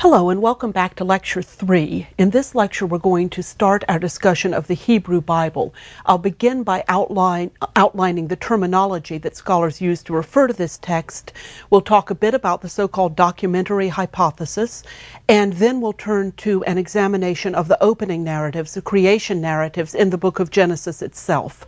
Hello and welcome back to Lecture 3. In this lecture, we're going to start our discussion of the Hebrew Bible. I'll begin by outline, outlining the terminology that scholars use to refer to this text. We'll talk a bit about the so called documentary hypothesis, and then we'll turn to an examination of the opening narratives, the creation narratives in the book of Genesis itself.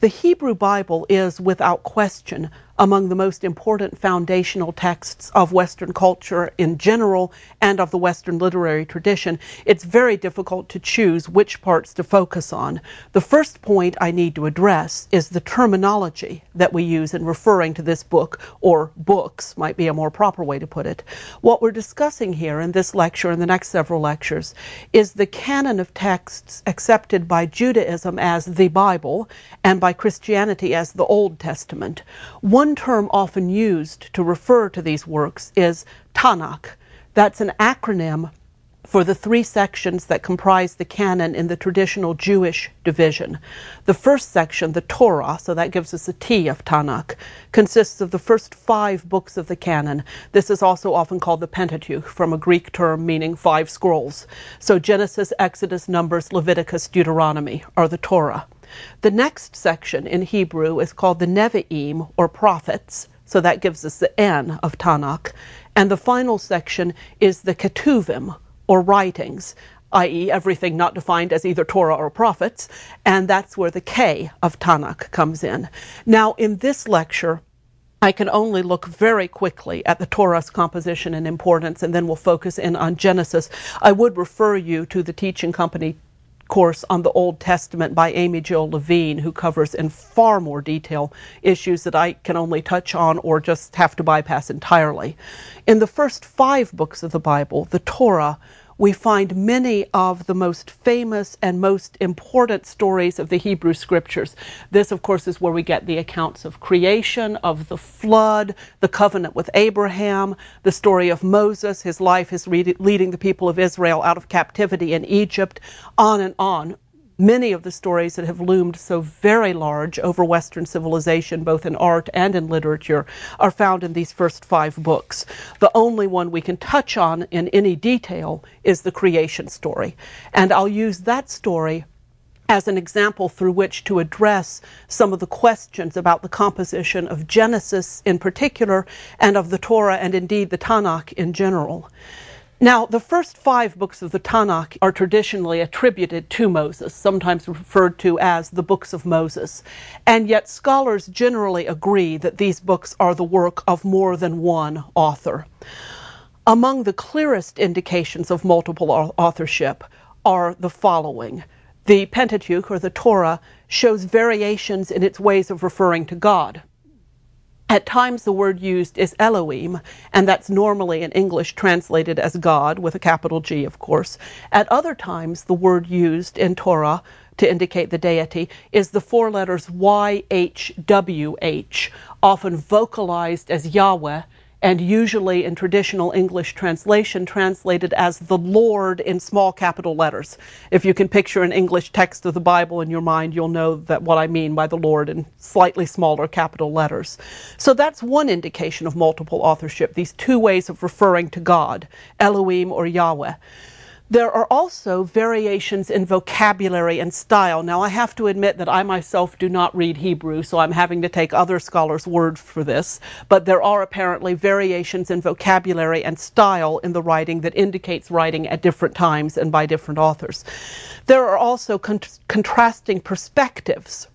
The Hebrew Bible is, without question, among the most important foundational texts of Western culture in general and of the Western literary tradition, it's very difficult to choose which parts to focus on. The first point I need to address is the terminology that we use in referring to this book, or books might be a more proper way to put it. What we're discussing here in this lecture and the next several lectures is the canon of texts accepted by Judaism as the Bible and by Christianity as the Old Testament. One one term often used to refer to these works is Tanakh. That's an acronym for the three sections that comprise the canon in the traditional Jewish division. The first section, the Torah, so that gives us a T of Tanakh, consists of the first five books of the canon. This is also often called the Pentateuch, from a Greek term meaning five scrolls. So Genesis, Exodus, Numbers, Leviticus, Deuteronomy are the Torah. The next section in Hebrew is called the Nevi'im, or prophets, so that gives us the N of Tanakh. And the final section is the Ketuvim, or writings, i.e., everything not defined as either Torah or prophets, and that's where the K of Tanakh comes in. Now, in this lecture, I can only look very quickly at the Torah's composition and importance, and then we'll focus in on Genesis. I would refer you to the teaching company course on the Old Testament by Amy Jill Levine, who covers in far more detail issues that I can only touch on or just have to bypass entirely. In the first five books of the Bible, the Torah, we find many of the most famous and most important stories of the Hebrew scriptures. This, of course, is where we get the accounts of creation, of the flood, the covenant with Abraham, the story of Moses, his life, his leading the people of Israel out of captivity in Egypt, on and on many of the stories that have loomed so very large over Western civilization, both in art and in literature, are found in these first five books. The only one we can touch on in any detail is the creation story. And I'll use that story as an example through which to address some of the questions about the composition of Genesis in particular and of the Torah and indeed the Tanakh in general. Now, the first five books of the Tanakh are traditionally attributed to Moses, sometimes referred to as the books of Moses. And yet, scholars generally agree that these books are the work of more than one author. Among the clearest indications of multiple authorship are the following The Pentateuch, or the Torah, shows variations in its ways of referring to God. At times, the word used is Elohim, and that's normally in English translated as God, with a capital G, of course. At other times, the word used in Torah to indicate the deity is the four letters YHWH, often vocalized as Yahweh and usually in traditional English translation translated as the Lord in small capital letters. If you can picture an English text of the Bible in your mind, you'll know that what I mean by the Lord in slightly smaller capital letters. So that's one indication of multiple authorship, these two ways of referring to God, Elohim or Yahweh. There are also variations in vocabulary and style. Now, I have to admit that I myself do not read Hebrew, so I'm having to take other scholars' word for this. But there are apparently variations in vocabulary and style in the writing that indicates writing at different times and by different authors. There are also con- contrasting perspectives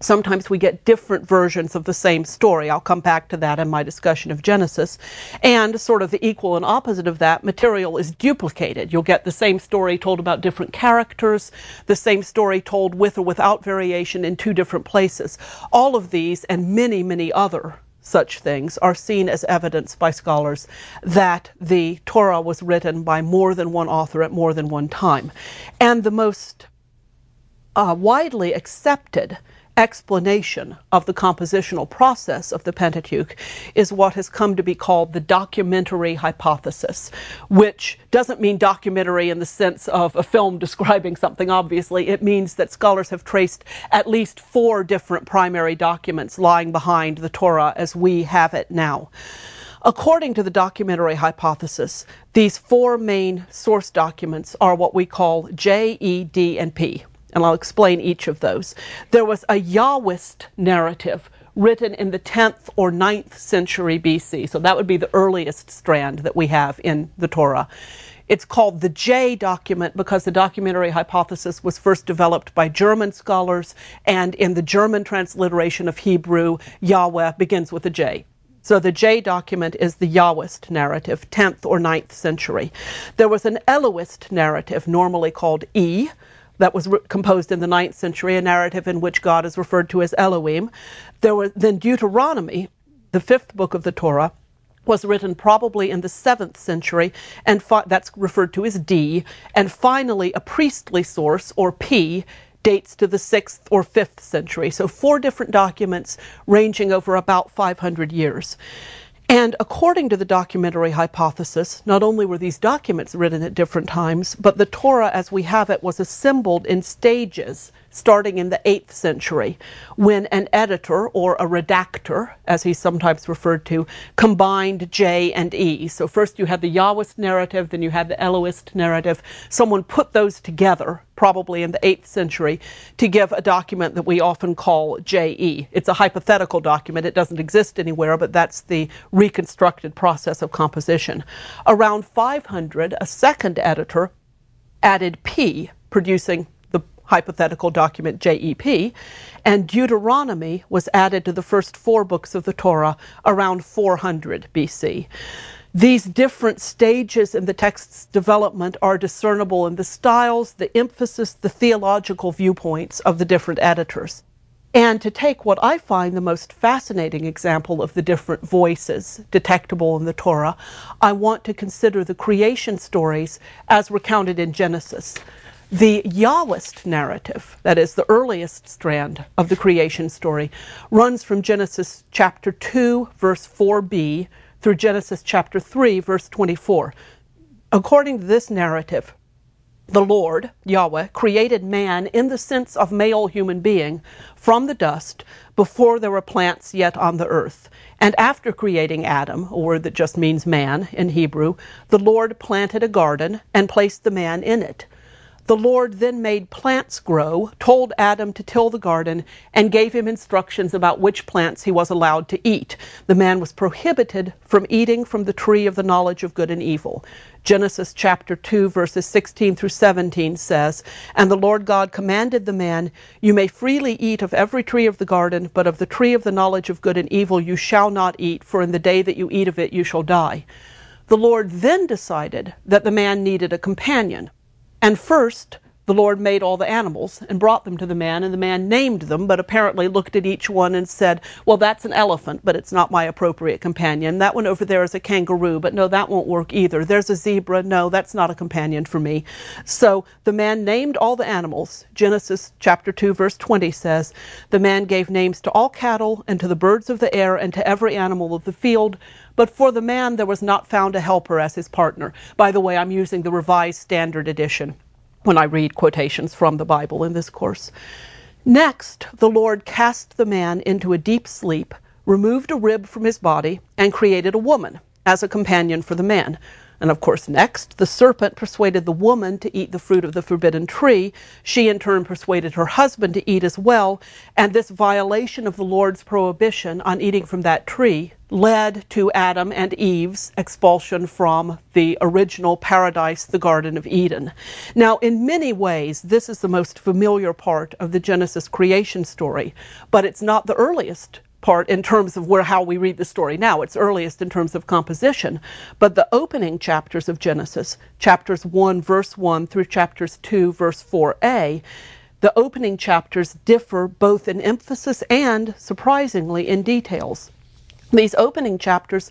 Sometimes we get different versions of the same story. I'll come back to that in my discussion of Genesis. And sort of the equal and opposite of that, material is duplicated. You'll get the same story told about different characters, the same story told with or without variation in two different places. All of these and many, many other such things are seen as evidence by scholars that the Torah was written by more than one author at more than one time. And the most uh, widely accepted explanation of the compositional process of the Pentateuch is what has come to be called the documentary hypothesis, which doesn't mean documentary in the sense of a film describing something, obviously. It means that scholars have traced at least four different primary documents lying behind the Torah as we have it now. According to the documentary hypothesis, these four main source documents are what we call J, E, D, and P. And I'll explain each of those. There was a Yahwist narrative written in the 10th or 9th century BC. So that would be the earliest strand that we have in the Torah. It's called the J document because the documentary hypothesis was first developed by German scholars, and in the German transliteration of Hebrew, Yahweh begins with a J. So the J document is the Yahwist narrative, 10th or 9th century. There was an Elohist narrative, normally called E, that was re- composed in the 9th century, a narrative in which God is referred to as Elohim. There was then Deuteronomy, the fifth book of the Torah, was written probably in the 7th century, and fi- that's referred to as D. And finally, a priestly source, or P, dates to the 6th or 5th century. So, four different documents ranging over about 500 years. And according to the documentary hypothesis, not only were these documents written at different times, but the Torah as we have it was assembled in stages starting in the 8th century when an editor or a redactor, as he's sometimes referred to, combined J and E. So first you had the Yahwist narrative, then you had the Elohist narrative. Someone put those together, probably in the 8th century, to give a document that we often call JE. It's a hypothetical document. It doesn't exist anywhere, but that's the reconstructed process of composition. Around 500, a second editor added P, producing hypothetical document JEP, and Deuteronomy was added to the first four books of the Torah around 400 BC. These different stages in the text's development are discernible in the styles, the emphasis, the theological viewpoints of the different editors. And to take what I find the most fascinating example of the different voices detectable in the Torah, I want to consider the creation stories as recounted in Genesis. The Yahwist narrative, that is the earliest strand of the creation story, runs from Genesis chapter 2, verse 4b, through Genesis chapter 3, verse 24. According to this narrative, the Lord, Yahweh, created man in the sense of male human being from the dust before there were plants yet on the earth. And after creating Adam, a word that just means man in Hebrew, the Lord planted a garden and placed the man in it. The Lord then made plants grow, told Adam to till the garden, and gave him instructions about which plants he was allowed to eat. The man was prohibited from eating from the tree of the knowledge of good and evil. Genesis chapter 2, verses 16 through 17 says, And the Lord God commanded the man, You may freely eat of every tree of the garden, but of the tree of the knowledge of good and evil you shall not eat, for in the day that you eat of it you shall die. The Lord then decided that the man needed a companion. And first, the Lord made all the animals and brought them to the man, and the man named them, but apparently looked at each one and said, Well, that's an elephant, but it's not my appropriate companion. That one over there is a kangaroo, but no, that won't work either. There's a zebra. No, that's not a companion for me. So the man named all the animals. Genesis chapter 2, verse 20 says, The man gave names to all cattle, and to the birds of the air, and to every animal of the field. But for the man there was not found a helper as his partner. By the way, I'm using the Revised Standard Edition when I read quotations from the Bible in this course. Next, the Lord cast the man into a deep sleep, removed a rib from his body, and created a woman as a companion for the man. And of course, next, the serpent persuaded the woman to eat the fruit of the forbidden tree. She, in turn, persuaded her husband to eat as well. And this violation of the Lord's prohibition on eating from that tree led to Adam and Eve's expulsion from the original paradise, the Garden of Eden. Now, in many ways, this is the most familiar part of the Genesis creation story, but it's not the earliest part in terms of where how we read the story now. It's earliest in terms of composition, but the opening chapters of Genesis, chapters 1 verse 1 through chapters 2 verse 4a, the opening chapters differ both in emphasis and surprisingly in details. These opening chapters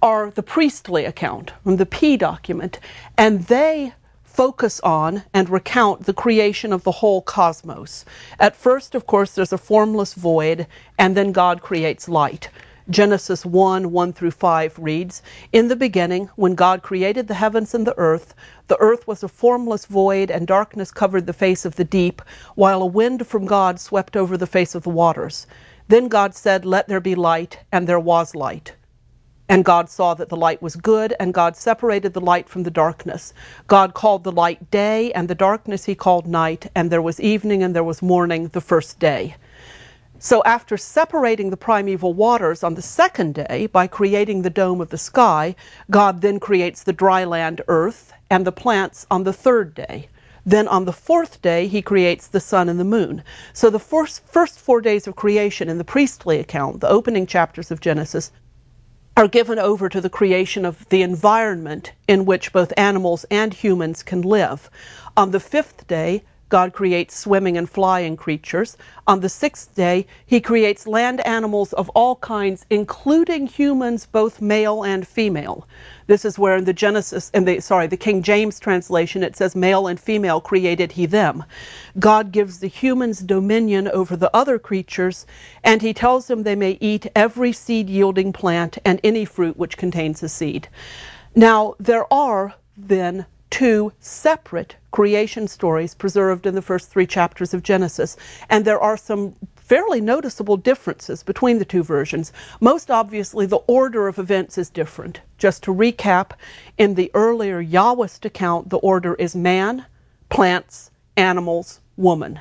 are the priestly account from the P document, and they focus on and recount the creation of the whole cosmos. At first, of course, there's a formless void, and then God creates light. Genesis 1 1 through 5 reads In the beginning, when God created the heavens and the earth, the earth was a formless void, and darkness covered the face of the deep, while a wind from God swept over the face of the waters. Then God said, Let there be light, and there was light. And God saw that the light was good, and God separated the light from the darkness. God called the light day, and the darkness he called night, and there was evening and there was morning the first day. So, after separating the primeval waters on the second day by creating the dome of the sky, God then creates the dry land earth and the plants on the third day. Then on the fourth day, he creates the sun and the moon. So the first, first four days of creation in the priestly account, the opening chapters of Genesis, are given over to the creation of the environment in which both animals and humans can live. On the fifth day, God creates swimming and flying creatures. On the sixth day, he creates land animals of all kinds, including humans, both male and female. This is where in the Genesis, in the sorry, the King James translation, it says, "Male and female created he them." God gives the humans dominion over the other creatures, and he tells them they may eat every seed-yielding plant and any fruit which contains a seed. Now there are then two separate creation stories preserved in the first three chapters of Genesis. And there are some fairly noticeable differences between the two versions. Most obviously, the order of events is different. Just to recap, in the earlier Yahwist account, the order is man, plants, animals, woman.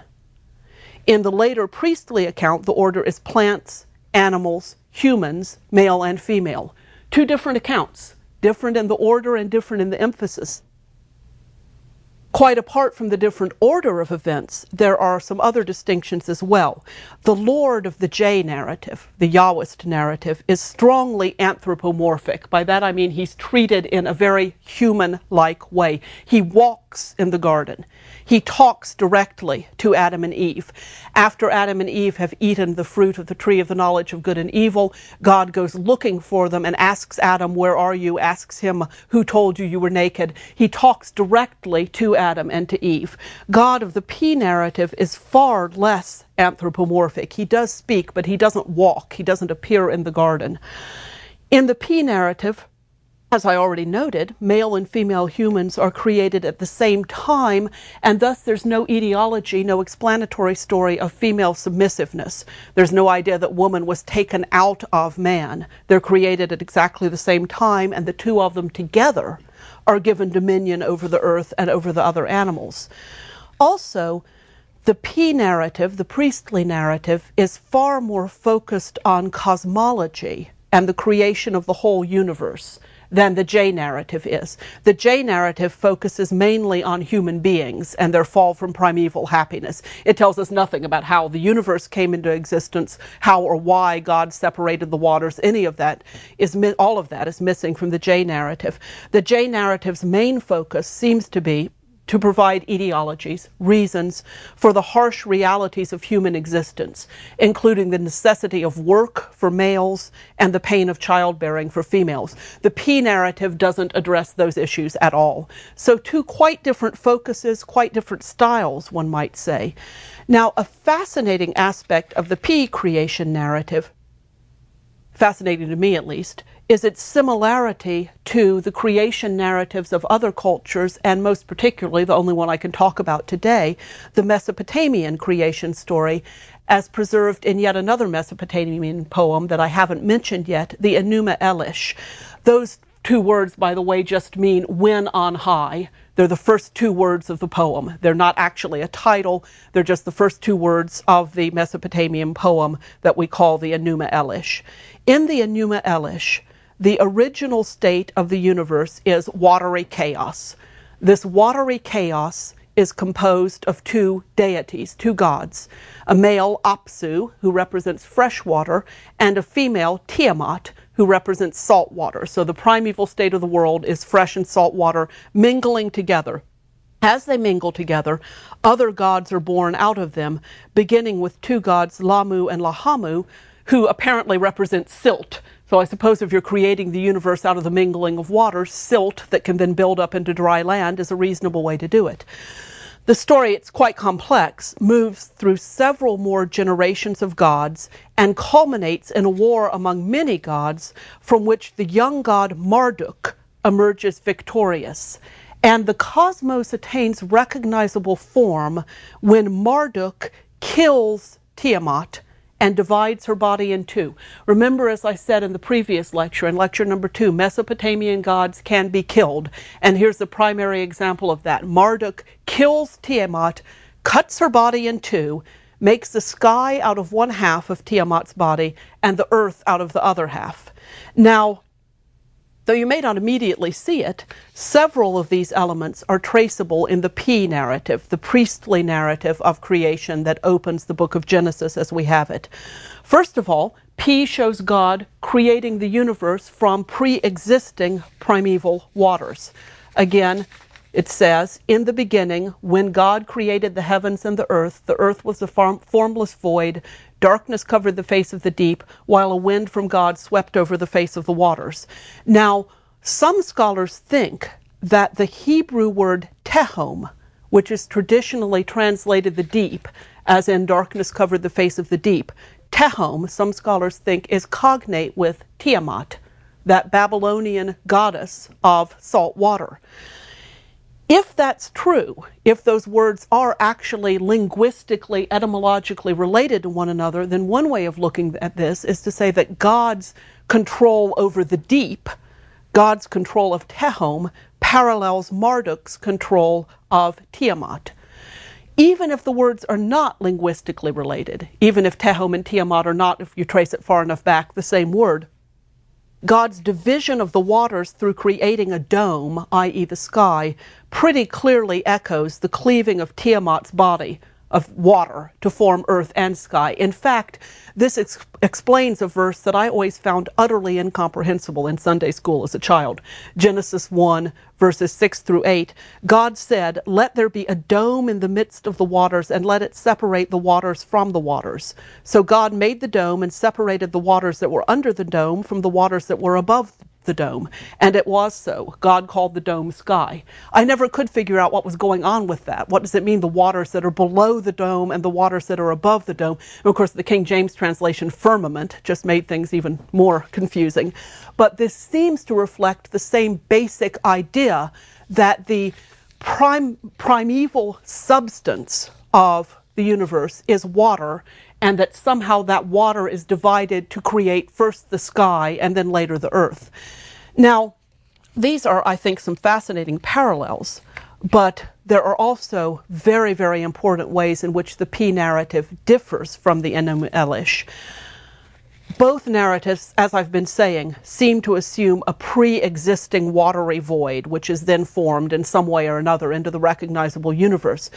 In the later priestly account, the order is plants, animals, humans, male and female. Two different accounts, different in the order and different in the emphasis. Quite apart from the different order of events, there are some other distinctions as well. The Lord of the J narrative, the Yahwist narrative, is strongly anthropomorphic. By that I mean he's treated in a very human like way. He walks in the garden. He talks directly to Adam and Eve. After Adam and Eve have eaten the fruit of the tree of the knowledge of good and evil, God goes looking for them and asks Adam, Where are you? asks him, Who told you you were naked? He talks directly to Adam and to Eve. God of the P narrative is far less anthropomorphic. He does speak, but he doesn't walk, he doesn't appear in the garden. In the P narrative, as I already noted, male and female humans are created at the same time, and thus there's no etiology, no explanatory story of female submissiveness. There's no idea that woman was taken out of man. They're created at exactly the same time, and the two of them together are given dominion over the earth and over the other animals. Also, the P narrative, the priestly narrative, is far more focused on cosmology and the creation of the whole universe than the J narrative is. The J narrative focuses mainly on human beings and their fall from primeval happiness. It tells us nothing about how the universe came into existence, how or why God separated the waters. Any of that is all of that is missing from the J narrative. The J narrative's main focus seems to be to provide etiologies, reasons for the harsh realities of human existence, including the necessity of work for males and the pain of childbearing for females. The P narrative doesn't address those issues at all. So, two quite different focuses, quite different styles, one might say. Now, a fascinating aspect of the P creation narrative, fascinating to me at least, is its similarity to the creation narratives of other cultures, and most particularly, the only one I can talk about today, the Mesopotamian creation story, as preserved in yet another Mesopotamian poem that I haven't mentioned yet, the Enuma Elish. Those two words, by the way, just mean when on high. They're the first two words of the poem. They're not actually a title, they're just the first two words of the Mesopotamian poem that we call the Enuma Elish. In the Enuma Elish, the original state of the universe is watery chaos. This watery chaos is composed of two deities, two gods, a male Apsu, who represents fresh water, and a female Tiamat, who represents salt water. So the primeval state of the world is fresh and salt water mingling together. As they mingle together, other gods are born out of them, beginning with two gods, Lahmu and Lahamu, who apparently represent silt, so I suppose if you're creating the universe out of the mingling of water, silt that can then build up into dry land is a reasonable way to do it. The story, it's quite complex, moves through several more generations of gods and culminates in a war among many gods from which the young god Marduk emerges victorious. And the cosmos attains recognizable form when Marduk kills Tiamat and divides her body in two. Remember, as I said in the previous lecture, in lecture number two, Mesopotamian gods can be killed. And here's the primary example of that Marduk kills Tiamat, cuts her body in two, makes the sky out of one half of Tiamat's body and the earth out of the other half. Now, Though you may not immediately see it, several of these elements are traceable in the P narrative, the priestly narrative of creation that opens the book of Genesis as we have it. First of all, P shows God creating the universe from pre existing primeval waters. Again, it says, In the beginning, when God created the heavens and the earth, the earth was a form- formless void, Darkness covered the face of the deep, while a wind from God swept over the face of the waters. Now, some scholars think that the Hebrew word tehom, which is traditionally translated the deep, as in darkness covered the face of the deep, tehom, some scholars think, is cognate with Tiamat, that Babylonian goddess of salt water. If that's true, if those words are actually linguistically, etymologically related to one another, then one way of looking at this is to say that God's control over the deep, God's control of Tehom, parallels Marduk's control of Tiamat. Even if the words are not linguistically related, even if Tehom and Tiamat are not, if you trace it far enough back, the same word, God's division of the waters through creating a dome, i.e., the sky, pretty clearly echoes the cleaving of Tiamat's body of water to form earth and sky. In fact, this ex- explains a verse that I always found utterly incomprehensible in Sunday school as a child. Genesis 1, verses 6 through 8. God said, Let there be a dome in the midst of the waters, and let it separate the waters from the waters. So God made the dome and separated the waters that were under the dome from the waters that were above the dome. And it was so. God called the dome sky. I never could figure out what was going on with that. What does it mean, the waters that are below the dome and the waters that are above the dome? And of course, the King James translation, firmament, just made things even more confusing. But this seems to reflect the same basic idea that the prime, primeval substance of the universe is water and that somehow that water is divided to create first the sky and then later the earth. Now, these are, I think, some fascinating parallels, but there are also very, very important ways in which the P narrative differs from the Enuma Elish. Both narratives, as I've been saying, seem to assume a pre existing watery void, which is then formed in some way or another into the recognizable universe.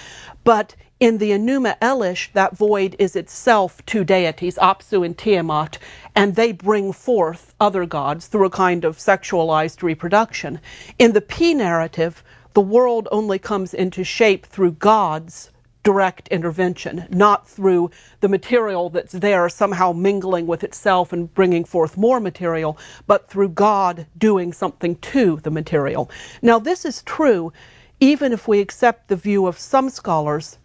But in the Enuma Elish, that void is itself two deities, Apsu and Tiamat, and they bring forth other gods through a kind of sexualized reproduction. In the P narrative, the world only comes into shape through God's direct intervention, not through the material that's there somehow mingling with itself and bringing forth more material, but through God doing something to the material. Now, this is true even if we accept the view of some scholars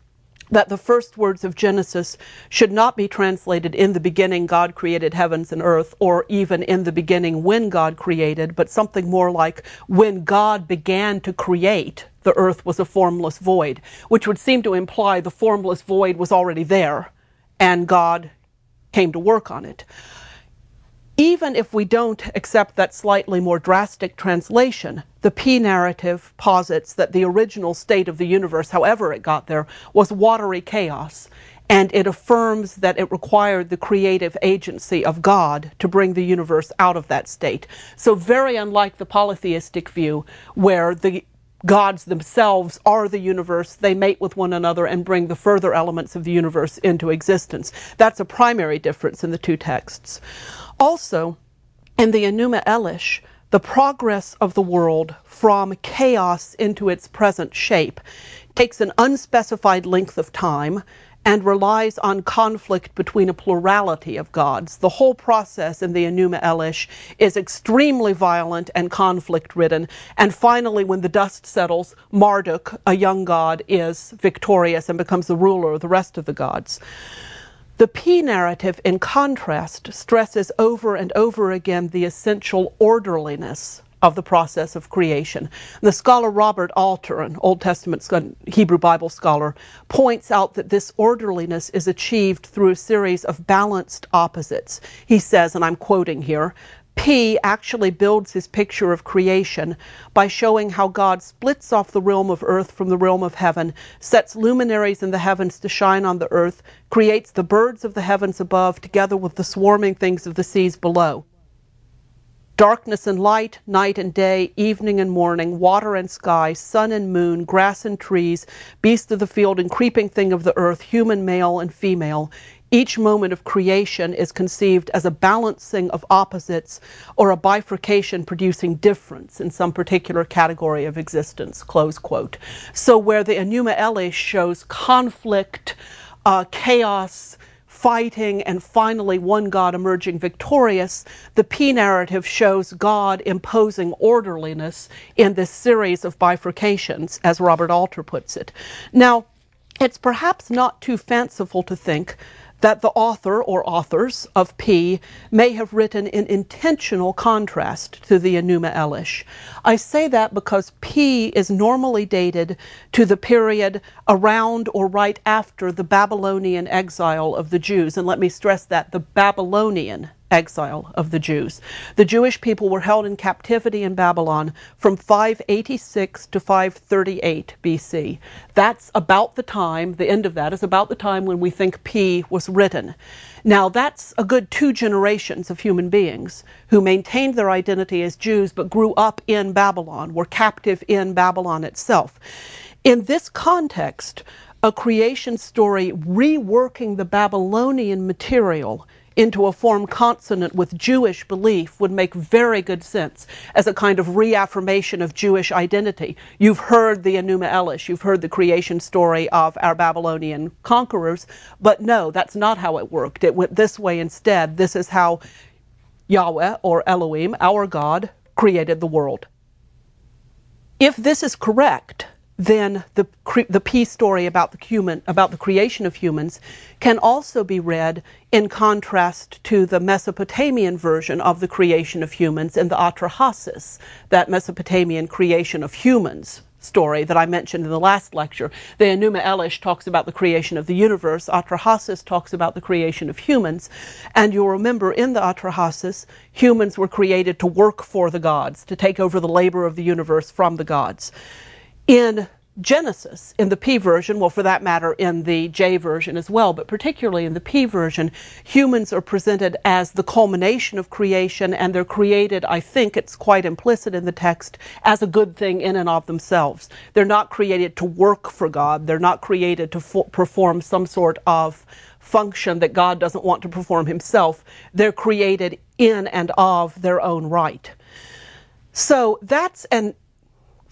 that the first words of Genesis should not be translated in the beginning God created heavens and earth, or even in the beginning when God created, but something more like when God began to create, the earth was a formless void, which would seem to imply the formless void was already there and God came to work on it even if we don't accept that slightly more drastic translation, the P narrative posits that the original state of the universe, however it got there, was watery chaos. And it affirms that it required the creative agency of God to bring the universe out of that state. So, very unlike the polytheistic view, where the gods themselves are the universe. They mate with one another and bring the further elements of the universe into existence. That's a primary difference in the two texts. Also, in the Enuma Elish, the progress of the world from chaos into its present shape takes an unspecified length of time and relies on conflict between a plurality of gods. The whole process in the Enuma Elish is extremely violent and conflict ridden. And finally, when the dust settles, Marduk, a young god, is victorious and becomes the ruler of the rest of the gods. The P narrative, in contrast, stresses over and over again the essential orderliness of the process of creation. The scholar Robert Alter, an Old Testament Hebrew Bible scholar, points out that this orderliness is achieved through a series of balanced opposites. He says, and I'm quoting here, P actually builds his picture of creation by showing how God splits off the realm of earth from the realm of heaven, sets luminaries in the heavens to shine on the earth, creates the birds of the heavens above together with the swarming things of the seas below. Darkness and light, night and day, evening and morning, water and sky, sun and moon, grass and trees, beast of the field and creeping thing of the earth, human male and female. Each moment of creation is conceived as a balancing of opposites or a bifurcation producing difference in some particular category of existence, close quote. So where the Enuma Elish shows conflict, uh, chaos, fighting, and finally one God emerging victorious, the P narrative shows God imposing orderliness in this series of bifurcations, as Robert Alter puts it. Now, it's perhaps not too fanciful to think that the author or authors of P may have written in intentional contrast to the Enuma Elish. I say that because P is normally dated to the period around or right after the Babylonian exile of the Jews. And let me stress that the Babylonian exile of the Jews. The Jewish people were held in captivity in Babylon from 586 to 538 BC. That's about the time, the end of that is about the time when we think P was written. Now, that's a good two generations of human beings who maintained their identity as Jews but grew up in Babylon, were captive in Babylon itself. In this context, a creation story reworking the Babylonian material into a form consonant with Jewish belief would make very good sense as a kind of reaffirmation of Jewish identity. You've heard the Enuma Elish, you've heard the creation story of our Babylonian conquerors, but no, that's not how it worked. It went this way instead. This is how Yahweh or Elohim, our God, created the world. If this is correct, then the, the P story about the human, about the creation of humans, can also be read in contrast to the Mesopotamian version of the creation of humans in the Atrahasis, that Mesopotamian creation of humans story that I mentioned in the last lecture. The Enuma Elish talks about the creation of the universe. Atrahasis talks about the creation of humans. And you'll remember in the Atrahasis, humans were created to work for the gods, to take over the labor of the universe from the gods. In Genesis, in the P version, well, for that matter, in the J version as well, but particularly in the P version, humans are presented as the culmination of creation, and they're created, I think it's quite implicit in the text, as a good thing in and of themselves. They're not created to work for God, they're not created to fo- perform some sort of function that God doesn't want to perform himself. They're created in and of their own right. So that's an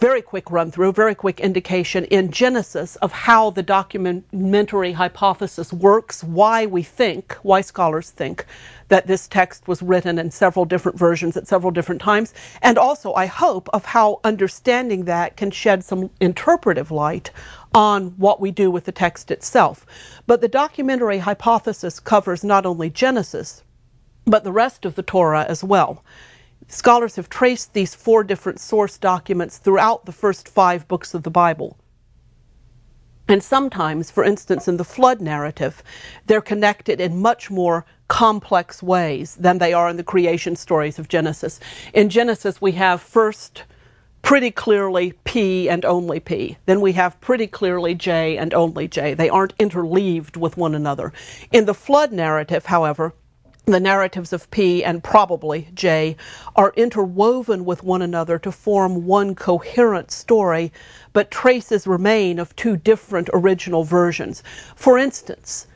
very quick run through, very quick indication in Genesis of how the documentary hypothesis works, why we think, why scholars think that this text was written in several different versions at several different times, and also, I hope, of how understanding that can shed some interpretive light on what we do with the text itself. But the documentary hypothesis covers not only Genesis, but the rest of the Torah as well. Scholars have traced these four different source documents throughout the first five books of the Bible. And sometimes, for instance, in the flood narrative, they're connected in much more complex ways than they are in the creation stories of Genesis. In Genesis, we have first pretty clearly P and only P. Then we have pretty clearly J and only J. They aren't interleaved with one another. In the flood narrative, however, the narratives of P and probably J are interwoven with one another to form one coherent story, but traces remain of two different original versions. For instance,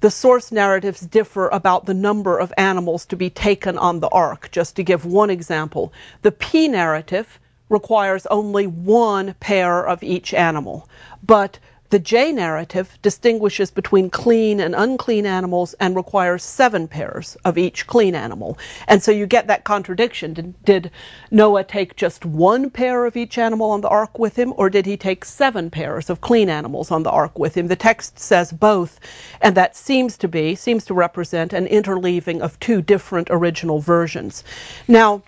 the source narratives differ about the number of animals to be taken on the ark. Just to give one example, the P narrative requires only one pair of each animal, but the J narrative distinguishes between clean and unclean animals and requires seven pairs of each clean animal. And so you get that contradiction. Did, did, Noah take just one pair of each animal on the ark with him, or did he take seven pairs of clean animals on the ark with him? The text says both, and that seems to be, seems to represent an interleaving of two different original versions. Now,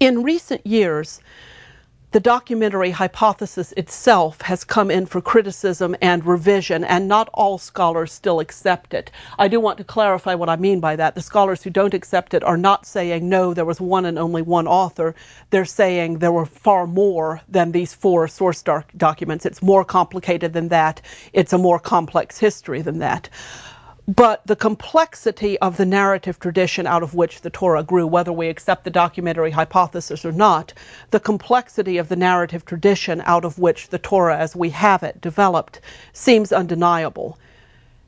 In recent years, the documentary hypothesis itself has come in for criticism and revision, and not all scholars still accept it. I do want to clarify what I mean by that. The scholars who don't accept it are not saying, no, there was one and only one author. They're saying there were far more than these four source doc- documents. It's more complicated than that, it's a more complex history than that. But the complexity of the narrative tradition out of which the Torah grew, whether we accept the documentary hypothesis or not, the complexity of the narrative tradition out of which the Torah as we have it developed seems undeniable.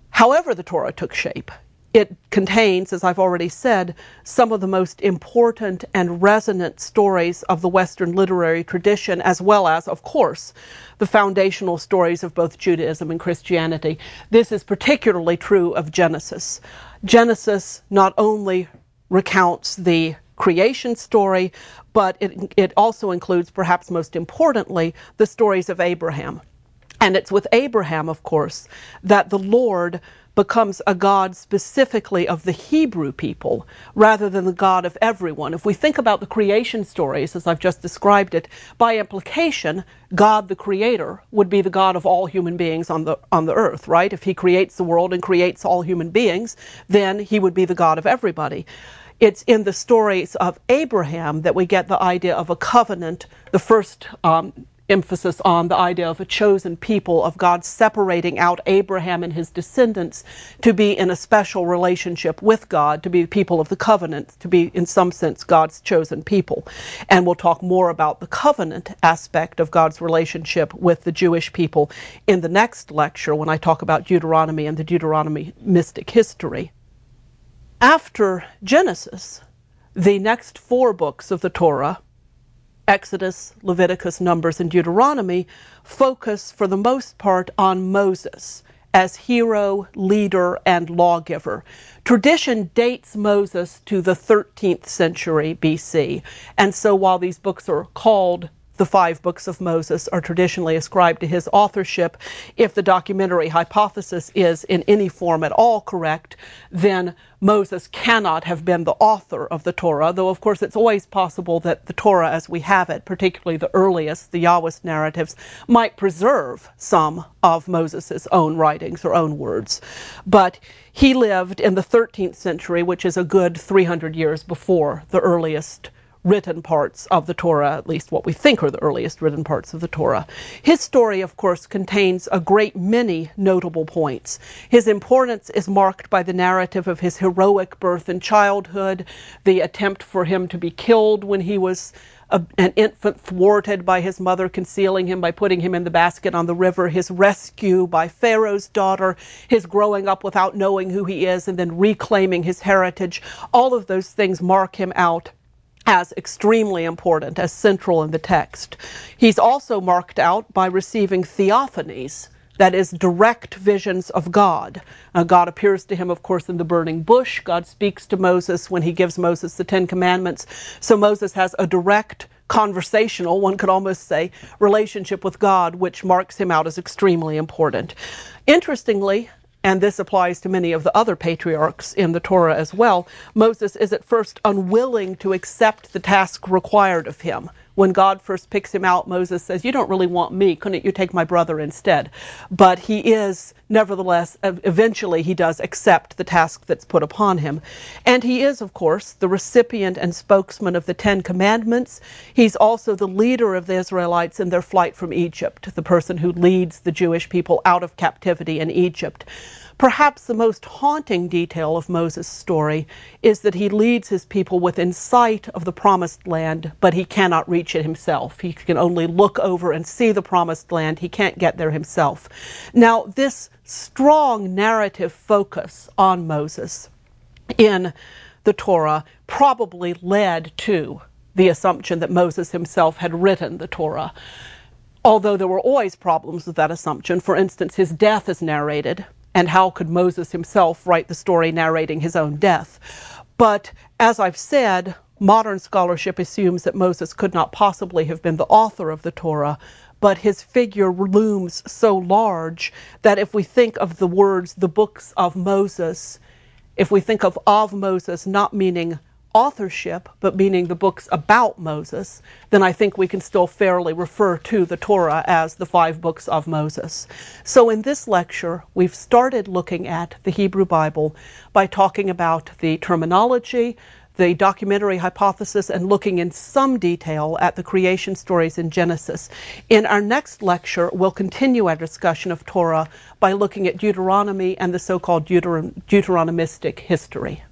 However, the Torah took shape, it contains, as I've already said, some of the most important and resonant stories of the Western literary tradition, as well as, of course, the foundational stories of both Judaism and Christianity. This is particularly true of Genesis. Genesis not only recounts the creation story, but it, it also includes, perhaps most importantly, the stories of Abraham. And it's with Abraham, of course, that the Lord becomes a God specifically of the Hebrew people rather than the God of everyone. If we think about the creation stories, as I've just described it, by implication, God the Creator would be the God of all human beings on the, on the earth, right? If He creates the world and creates all human beings, then He would be the God of everybody. It's in the stories of Abraham that we get the idea of a covenant, the first um, emphasis on the idea of a chosen people, of God separating out Abraham and his descendants to be in a special relationship with God, to be people of the covenant, to be, in some sense, God's chosen people. And we'll talk more about the covenant aspect of God's relationship with the Jewish people in the next lecture when I talk about Deuteronomy and the Deuteronomistic history. After Genesis, the next four books of the Torah Exodus, Leviticus, Numbers, and Deuteronomy focus for the most part on Moses as hero, leader, and lawgiver. Tradition dates Moses to the 13th century BC, and so while these books are called the five books of Moses are traditionally ascribed to his authorship. If the documentary hypothesis is in any form at all correct, then Moses cannot have been the author of the Torah, though of course it's always possible that the Torah as we have it, particularly the earliest, the Yahwist narratives, might preserve some of Moses' own writings or own words. But he lived in the 13th century, which is a good 300 years before the earliest written parts of the Torah, at least what we think are the earliest written parts of the Torah. His story, of course, contains a great many notable points. His importance is marked by the narrative of his heroic birth and childhood, the attempt for him to be killed when he was a, an infant thwarted by his mother concealing him by putting him in the basket on the river, his rescue by Pharaoh's daughter, his growing up without knowing who he is and then reclaiming his heritage. All of those things mark him out as extremely important, as central in the text. He's also marked out by receiving theophanies, that is, direct visions of God. Uh, God appears to him, of course, in the burning bush. God speaks to Moses when he gives Moses the Ten Commandments. So Moses has a direct conversational, one could almost say, relationship with God, which marks him out as extremely important. Interestingly, and this applies to many of the other patriarchs in the Torah as well, Moses is at first unwilling to accept the task required of him when God first picks him out, Moses says, You don't really want me. Couldn't you take my brother instead? But he is, nevertheless, eventually he does accept the task that's put upon him. And he is, of course, the recipient and spokesman of the Ten Commandments. He's also the leader of the Israelites in their flight from Egypt, the person who leads the Jewish people out of captivity in Egypt. Perhaps the most haunting detail of Moses' story is that he leads his people within sight of the promised land, but he cannot reach it himself. He can only look over and see the promised land. He can't get there himself. Now, this strong narrative focus on Moses in the Torah probably led to the assumption that Moses himself had written the Torah. Although there were always problems with that assumption. For instance, his death is narrated and how could Moses himself write the story narrating his own death? But as I've said, modern scholarship assumes that Moses could not possibly have been the author of the Torah, but his figure looms so large that if we think of the words, the books of Moses, if we think of of Moses not meaning authorship, but meaning the books about Moses, then I think we can still fairly refer to the Torah as the five books of Moses. So in this lecture, we've started looking at the Hebrew Bible by talking about the terminology, the documentary hypothesis and looking in some detail at the creation stories in Genesis. In our next lecture, we'll continue our discussion of Torah by looking at Deuteronomy and the so called Deuteron- Deuteronomistic history.